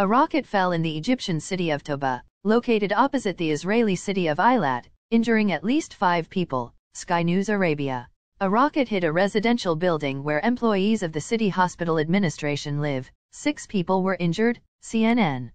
A rocket fell in the Egyptian city of Taba, located opposite the Israeli city of Eilat, injuring at least five people, Sky News Arabia. A rocket hit a residential building where employees of the city hospital administration live. Six people were injured, CNN.